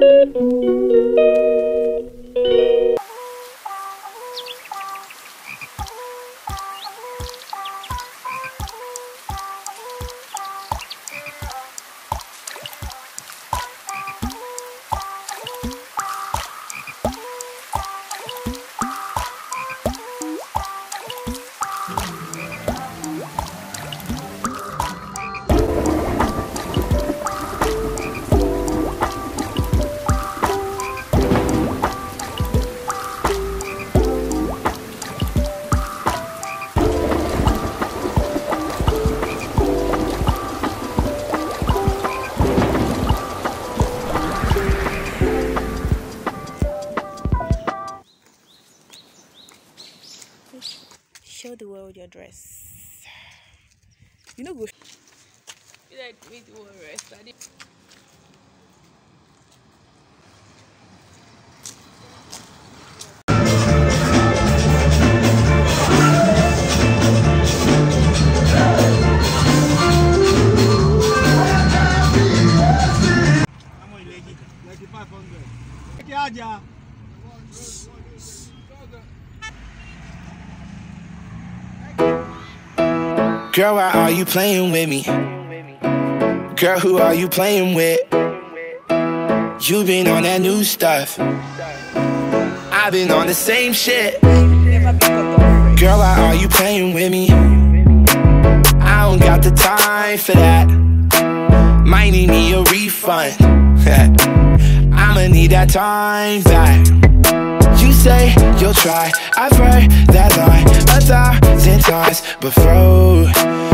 Música you know go You like me to rest. Girl, why are you playing with me? Girl, who are you playing with? You been on that new stuff. I've been on the same shit. Girl, why are you playing with me? I don't got the time for that. Might need me a refund. I'ma need that time back. Say you'll try. I've heard that line a thousand times before.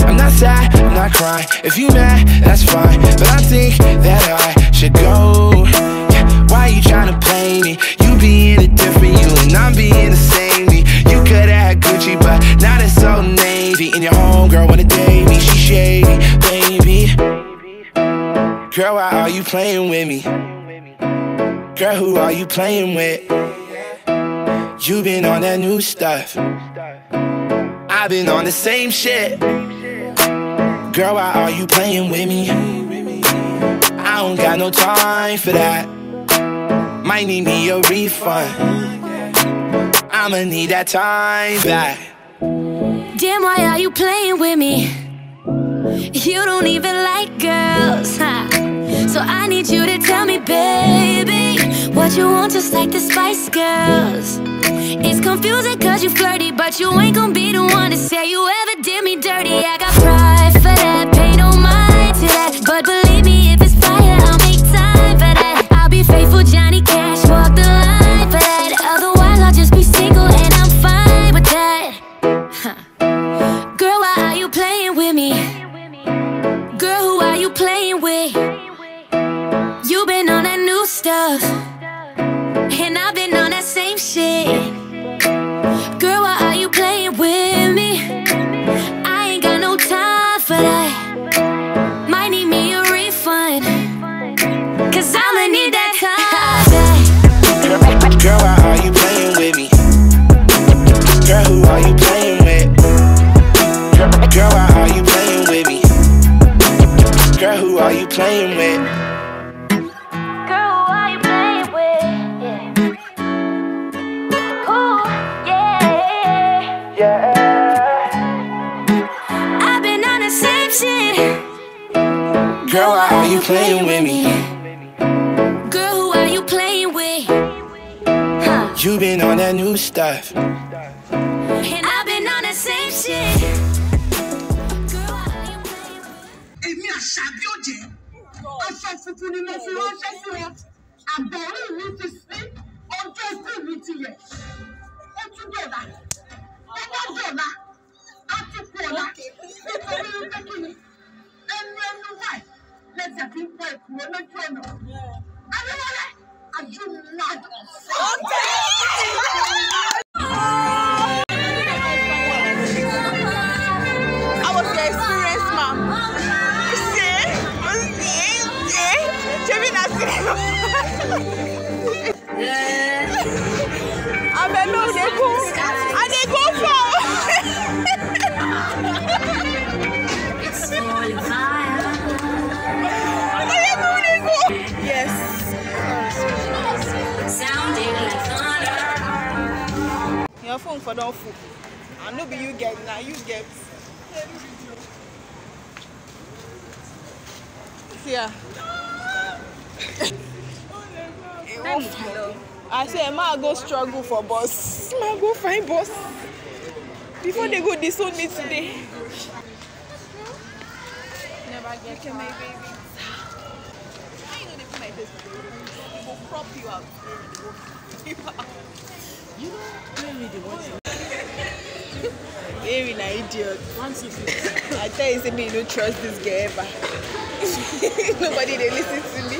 I'm not sad, I'm not crying. If you mad, that's fine. But I think that I should go. Yeah, Why you tryna play me? You being a different you and I'm being the same me. You coulda had Gucci, but now it's so navy. And your homegirl wanna date me, she shady, baby. Girl, why are you playing with me? Girl, who are you playing with? You been on that new stuff. I've been on the same shit. Girl, why are you playing with me? I don't got no time for that. Might need me a refund. I'ma need that time back. Damn, why are you playing with me? You don't even like girls, huh? So I need you to what you want, just like the Spice Girls. It's confusing cause you flirty, but you ain't gonna be the one to say you ever did me dirty. I got pride for that, pay no mind to that. But believe Girl, why are you playing with me? Girl, who are you playing with? Girl, who are you playing with? Yeah. Ooh, yeah. I've been on the same shit. Girl, why are you playing with me? Girl, who are you playing with? Huh. You been on that new stuff. And I've been on the same shit. Àṣàbí òjé. Aṣọ funfun ni mo fi ránṣẹ́ sí wọn. Àbọ̀rí mi ti sí ọjọ́ ikú mi ti yẹ ó tún dọ̀la ó bá dọ̀la á tún kú ọ̀la. Nítorí wípé kí ni? Ẹnu ẹnu wáì lẹ́sẹ̀ fi ń pọ̀ ìkúrò lójú ọ̀nà. Adéwọlé are you? go struggle for boss ma go find boss before they go disown me today. Never get okay, my baby. How you know they put my face? Will prop you up. You know, Mary, the one. Mary, idiot. Once you I tell you, say me, you don't trust this girl ever. Nobody they listen to me.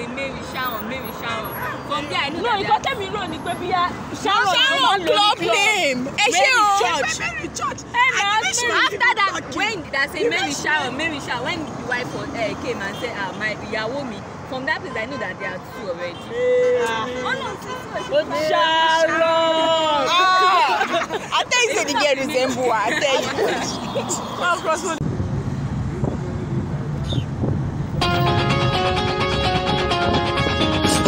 say Mary Sharon Mary Sharon from there I know no, that. no nǹkan tẹ́mi rò ní pé bíyá Sharon ló club name. ẹ ṣe o. Church. Mary church. And after that when that say Mary Sharon Mary Sharon when the wife uh, came and say ah my ìyàwó mi. From that place I know that they are two already. Sharon! Ah. I tell you say the girl resemble her, I tell you.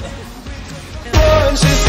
One, just.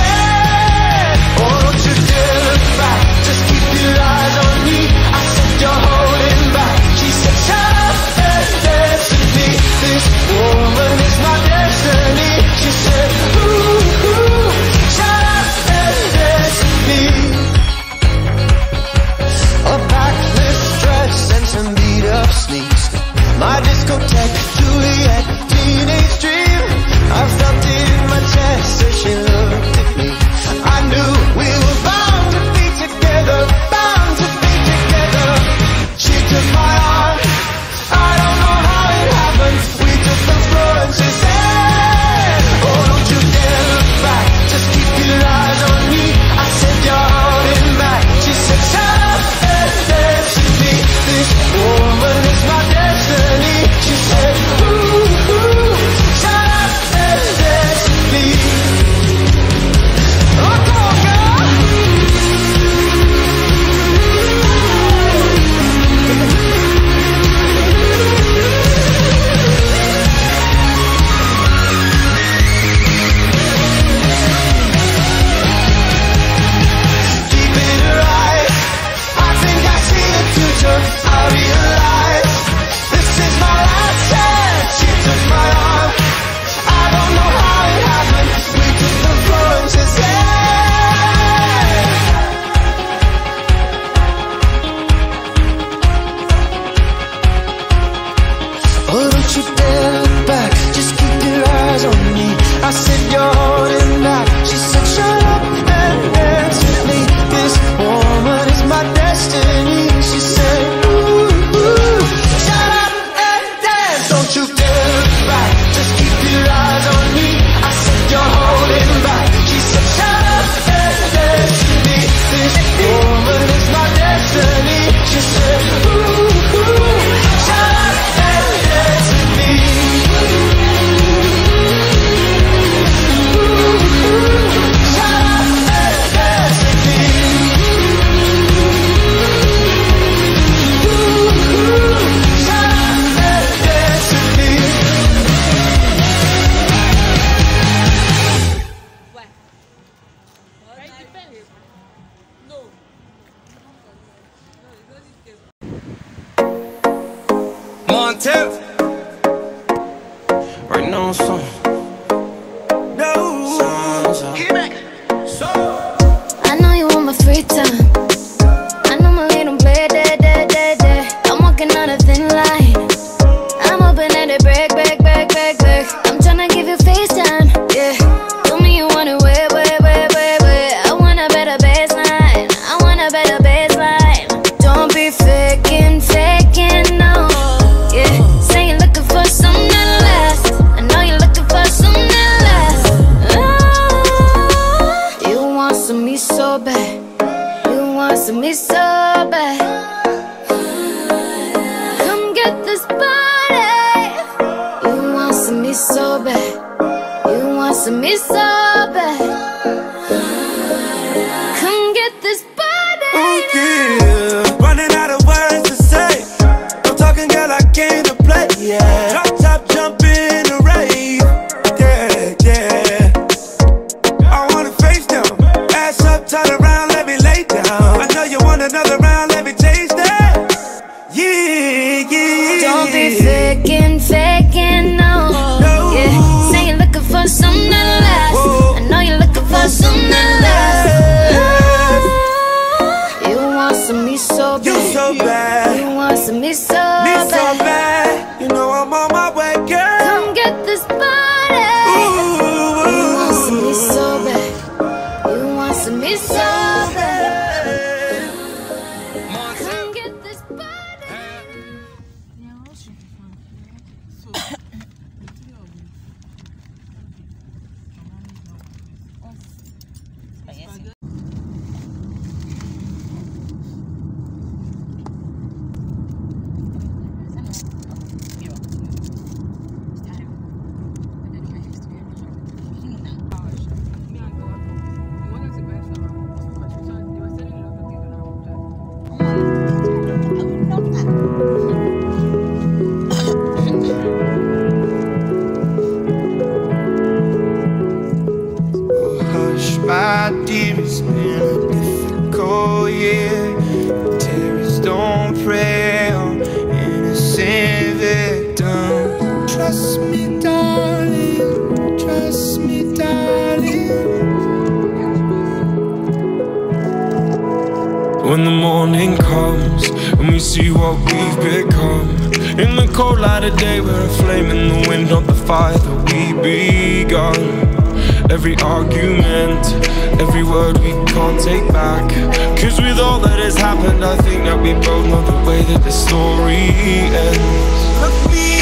destiny. every time. every argument, every word we can't take back. Cause with all that has happened, I think that we both know the way that the story ends. Look me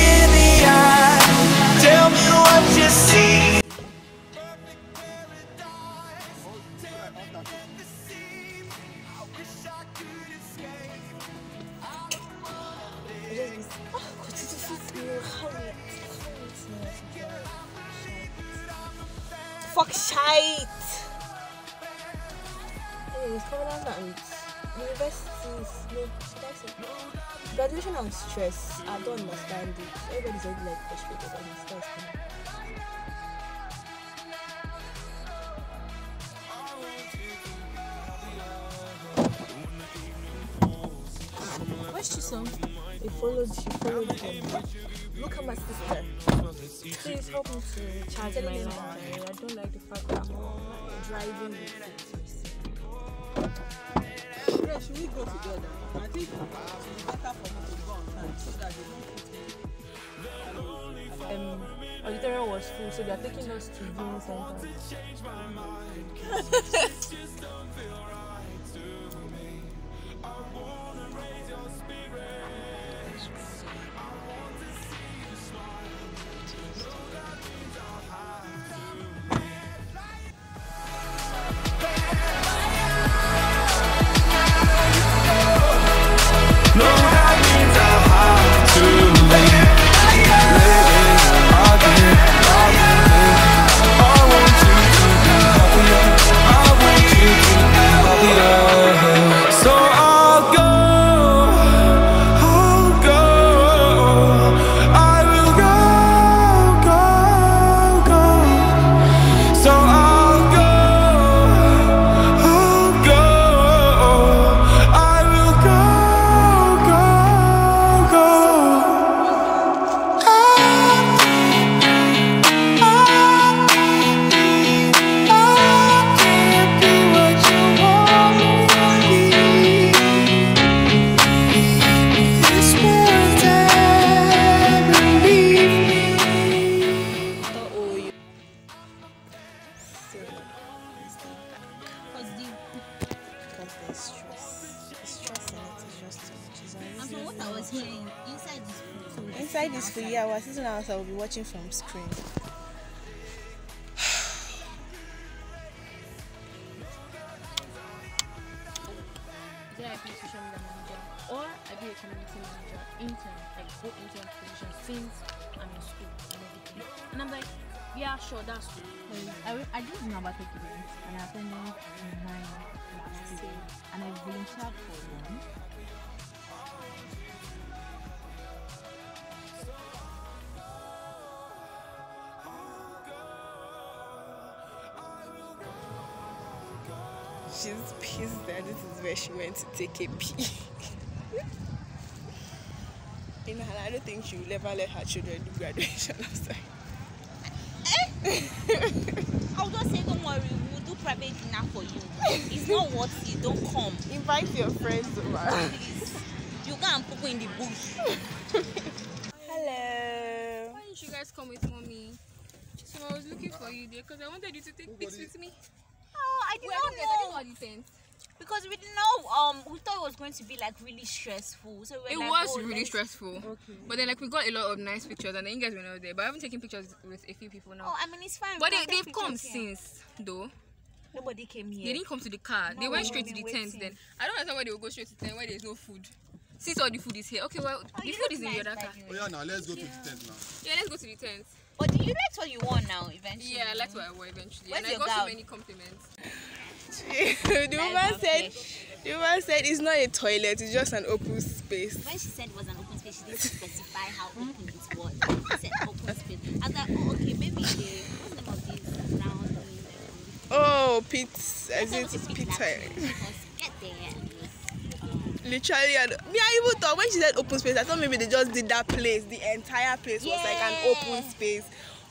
Look at my sister. Please help me to charge my battery. I don't like the fact that I'm driving with Bro, should we go together? I think it's better for me to go on time so that they don't put um, auditorium was full, so they are taking us to viewing center. be a community manager, intern, like go intern position since I'm in school and everything. And I'm like, yeah, sure, that's cool. I, I didn't know about tech events and I attended nine last year and I volunteered for one. She's pissed that this is where she went to take a pee. I don't think she will ever let her children do graduation outside. I'll just say, don't worry, we'll do private dinner for you. It's not worth it, don't come. Invite your friends over. Please. You go and poo in the bush. Hello. Why didn't you guys come with mommy? So I was looking for you there because I wanted you to take pics with me. Oh, I did Wait, not didn't get- I didn't know. know the tent. Because we didn't know, um, we thought it was going to be like really stressful. So we It like, was oh, really let's- stressful. But then like we got a lot of nice pictures and then you guys were not there. But I haven't taken pictures with a few people now. Oh, I mean, it's fine. but they—they've come here. since though. Nobody came here. They didn't come to the car. They went we straight to were the tent then. I don't understand why they will go straight to the tent where there's no food. Since all the food is here. Okay, well Oh, the food look is in the nice, other car. Oh yeah, now let's go to the tent now. Yeah, let's go to the tent. But do you like what you want now, eventually? Yeah, that's what I wore eventually. Where's and I your got so many compliments. the woman said, the woman said it's not a toilet, it's just an open space. When she said it was an open space, she didn't specify how open it was. She said open space. I was like, oh, okay, maybe the, what's the name of this round Oh, as it is pit pit lab. time. Because get there Literally, and me, I even thought when she said open space, I thought maybe they just did that place. The entire place was like an open space,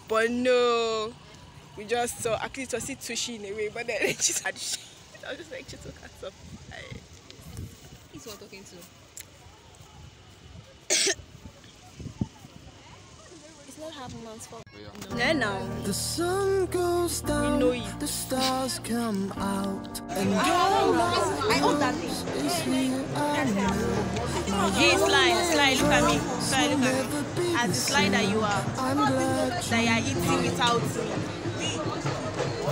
but no, we just saw. Actually, it was still tushy in a way, but then she said, I was just like, she took us up. I- He's what talking to. It's not half a month's fault. No, no. The sun goes down, know you. the stars come out, and I own that thing. is I know. Hey, slide, slide, look at me. Slide, look at me. As the slide that you are, I'm glad that you are eating without me.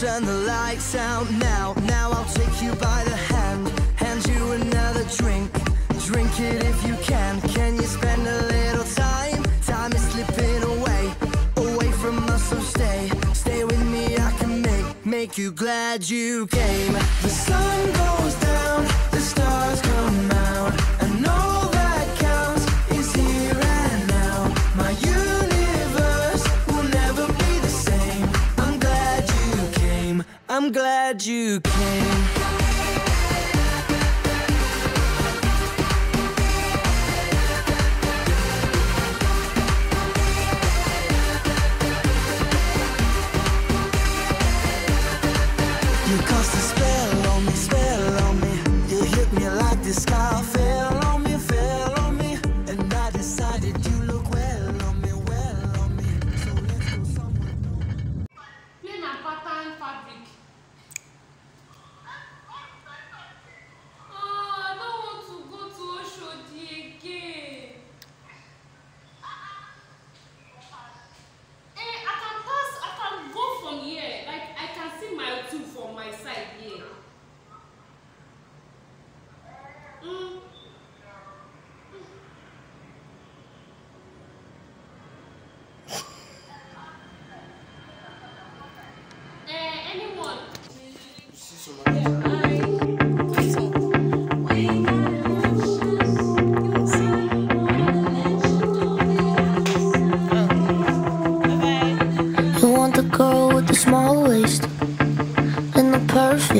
Turn the lights out now, now I'll take you by the hand. Hand you another drink, drink it if you can. Can you spend a little time? Time is slipping away, away from us, so stay. Stay with me, I can make, make you glad you came. The sun goes down, the stars come out, I'm glad you came.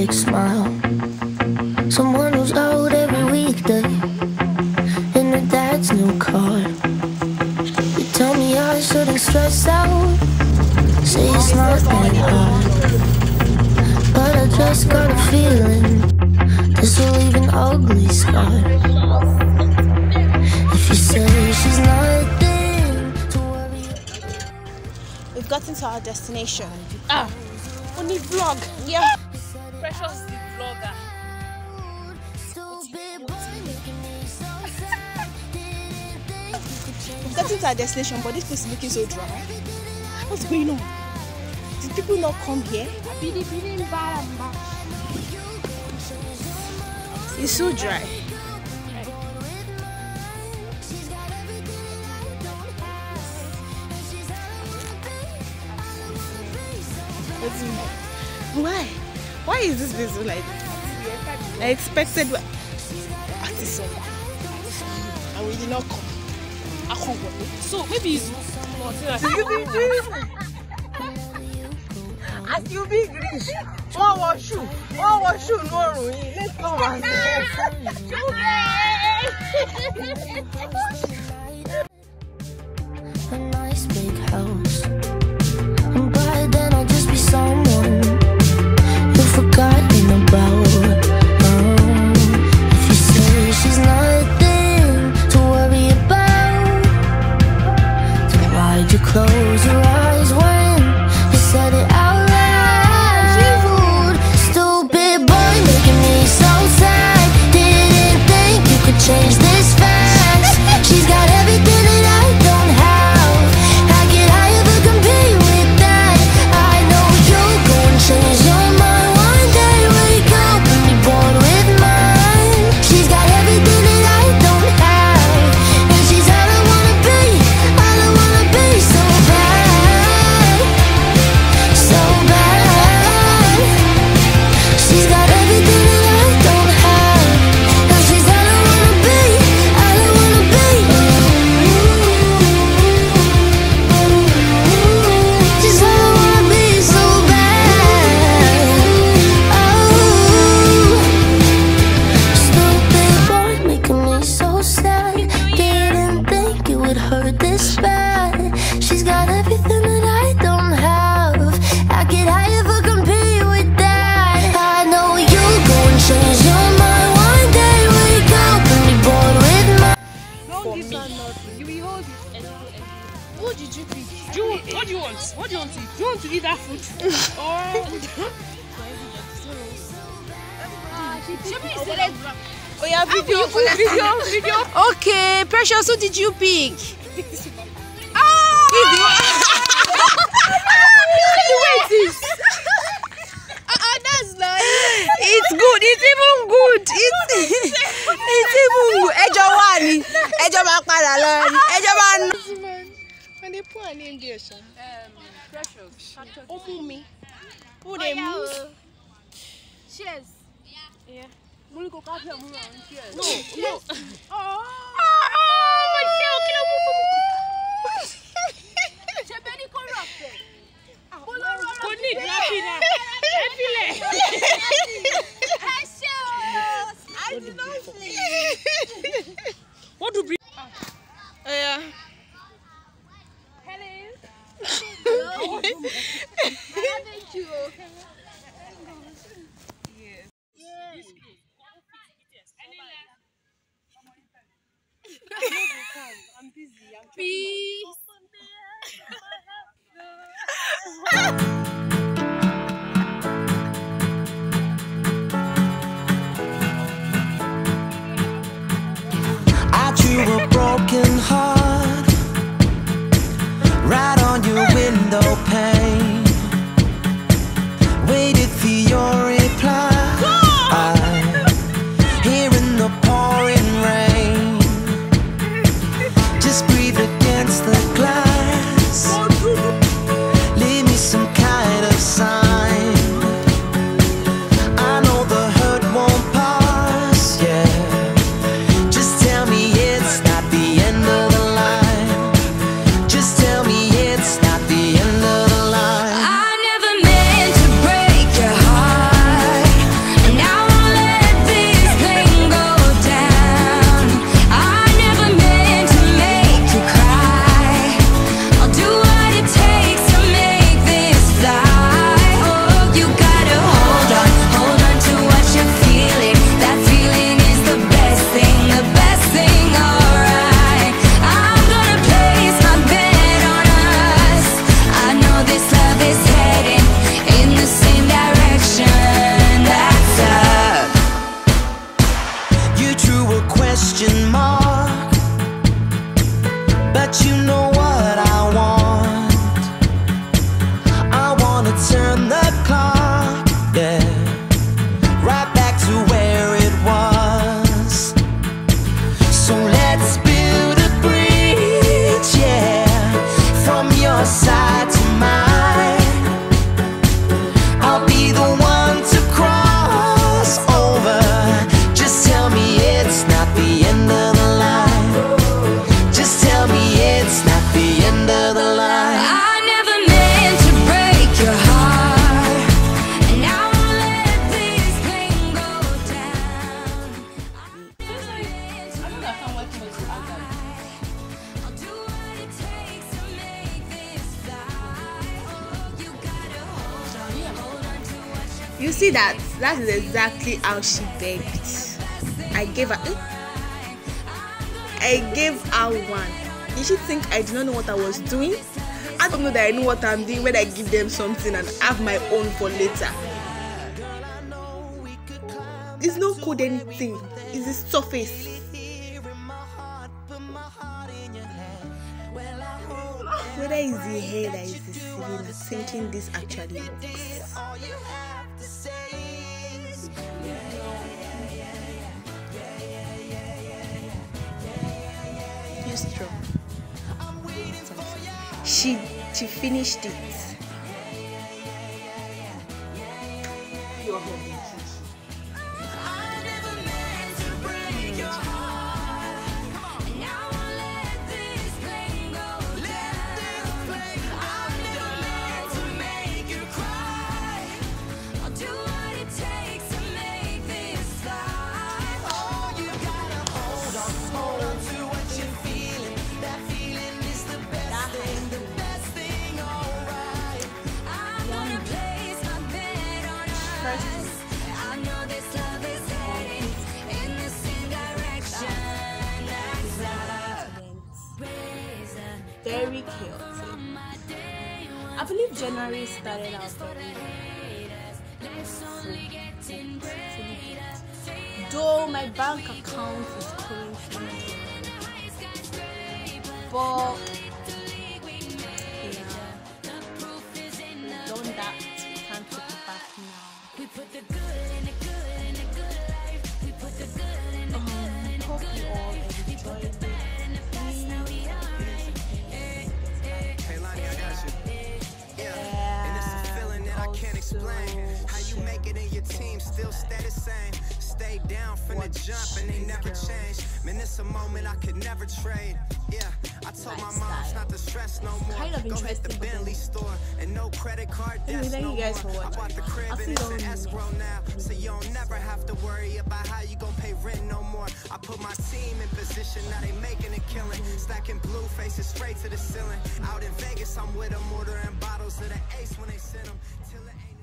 big smile. Someone who's out every weekday in her dad's new car. You tell me I shouldn't stress out. Say it's not that hard. But I just got a feeling this will leave an ugly scar. If you say she's not. We've gotten to our destination. Ah! Only vlog. Our destination, but this place is looking so dry. What's going on? Did people not come here? It's so dry. What's in there? Why? Why is this place like this? I expected artists and we did not come. I can't go. So maybe it's As you be green, wọ́n wọ ṣù, wọ́n wọ ṣù ní ọrùn yìí, let's go you close your eyes when you said it out loud? Stupid boy making me so sad. Didn't think you could change did you pick? oh! It's good. It's even good. It's it's even good. Ẹjọ́ wà ní. Ẹjọ́ máa padà lọ. Ẹjọ́. When they put her name precious. Open me. Put a move. Cheers. Yeah. Yeah. Mulu go coffee. No, no. Oh. Window see that? That is exactly how she begged. I gave her. eh? I gave her one. Did she think I did not know what I was doing? I don't know that I know what I'm doing when I give them something and have my own for later. It's not code anything. It's the surface. Whether it's the hair that is deceiving or thinking this actually works. You strong. She she finished it. January started out Though my bank account is currently but from jump and they never change. Man, it's a moment I could never trade. Yeah, I told my moms not to stress no more. Kind of Go hit the Bentley store and no credit card Anyway, thank no you guys for I watching. bought the crib I'll and it's all in in the escrow now, so you don't never have to worry about how you gon' pay rent no more. I put my team in position, now they making a killing. Stacking blue faces straight to the ceiling. Out in Vegas, I'm with them, ordering bottles of the ace when they send them. Till it ain't